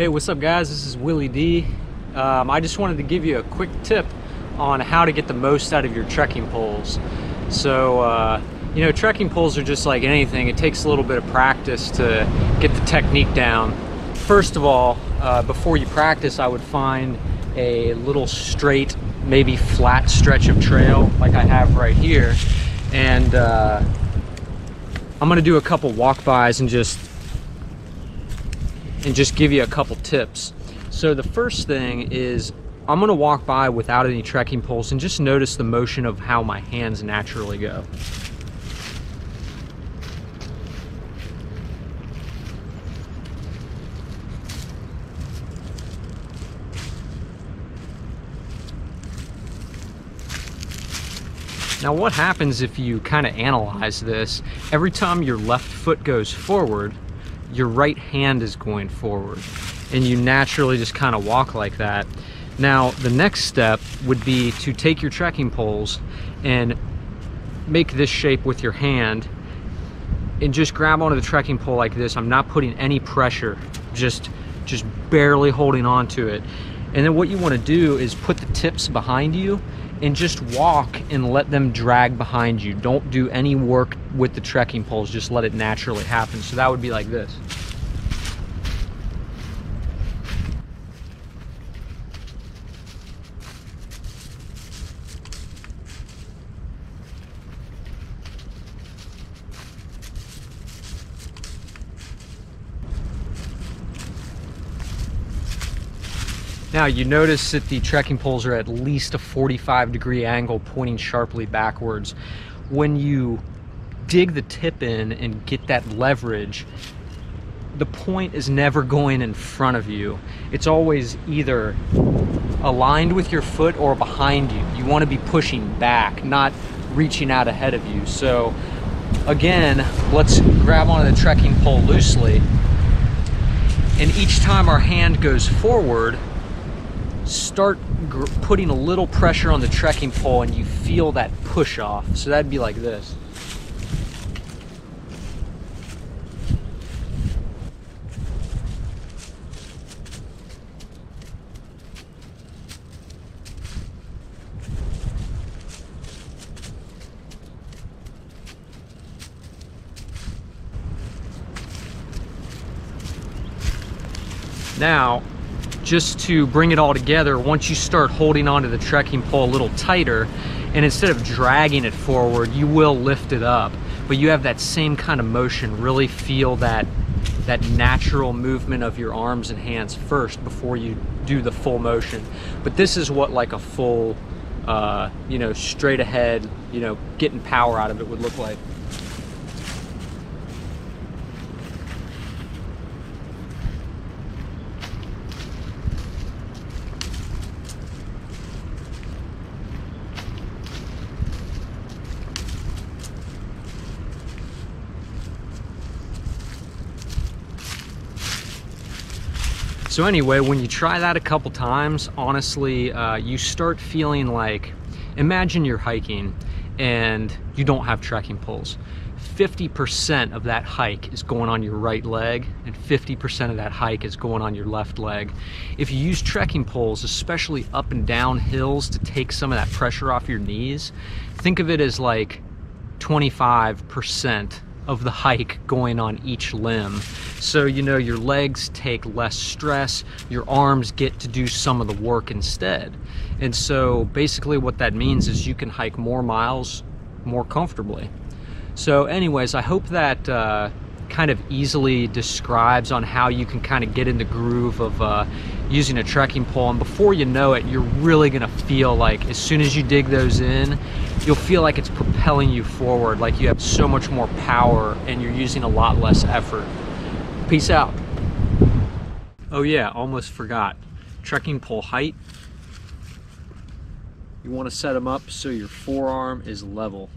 Hey, what's up guys? This is Willie D. Um, I just wanted to give you a quick tip on how to get the most out of your trekking poles. So, uh, you know, trekking poles are just like anything. It takes a little bit of practice to get the technique down. First of all, uh, before you practice, I would find a little straight, maybe flat stretch of trail like I have right here. And uh, I'm gonna do a couple walk-bys and just and just give you a couple tips. So the first thing is I'm gonna walk by without any trekking poles and just notice the motion of how my hands naturally go. Now what happens if you kind of analyze this, every time your left foot goes forward, your right hand is going forward and you naturally just kind of walk like that. Now the next step would be to take your trekking poles and make this shape with your hand and just grab onto the trekking pole like this. I'm not putting any pressure, just, just barely holding on to it. And then what you want to do is put the tips behind you and just walk and let them drag behind you. Don't do any work with the trekking poles, just let it naturally happen. So that would be like this. Now you notice that the trekking poles are at least a 45 degree angle pointing sharply backwards. When you dig the tip in and get that leverage, the point is never going in front of you. It's always either aligned with your foot or behind you. You want to be pushing back, not reaching out ahead of you. So again, let's grab onto the trekking pole loosely. And each time our hand goes forward, start putting a little pressure on the trekking pole and you feel that push off. So that'd be like this. Now, just to bring it all together, once you start holding onto the trekking pole a little tighter, and instead of dragging it forward, you will lift it up. But you have that same kind of motion, really feel that that natural movement of your arms and hands first before you do the full motion. But this is what like a full, uh, you know, straight ahead, you know, getting power out of it would look like. So anyway, when you try that a couple times, honestly, uh, you start feeling like, imagine you're hiking and you don't have trekking poles. 50% of that hike is going on your right leg and 50% of that hike is going on your left leg. If you use trekking poles, especially up and down hills to take some of that pressure off your knees, think of it as like 25% of the hike going on each limb. So, you know, your legs take less stress, your arms get to do some of the work instead. And so, basically, what that means is you can hike more miles more comfortably. So, anyways, I hope that uh, kind of easily describes on how you can kind of get in the groove of uh, using a trekking pole. And before you know it, you're really going to feel like as soon as you dig those in, you'll feel like it's propelling you forward, like you have so much more power and you're using a lot less effort. Peace out. Oh yeah, almost forgot. Trekking pole height. You want to set them up so your forearm is level.